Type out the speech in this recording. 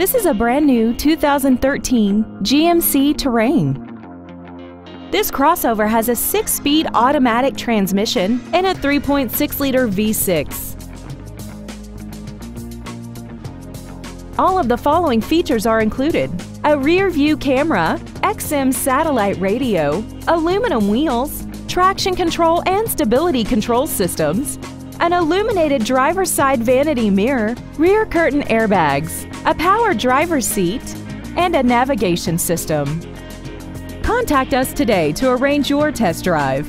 This is a brand new 2013 GMC Terrain. This crossover has a six-speed automatic transmission and a 3.6-liter V6. All of the following features are included. A rear view camera, XM satellite radio, aluminum wheels, traction control and stability control systems, an illuminated driver's side vanity mirror, rear curtain airbags, a power driver's seat, and a navigation system. Contact us today to arrange your test drive.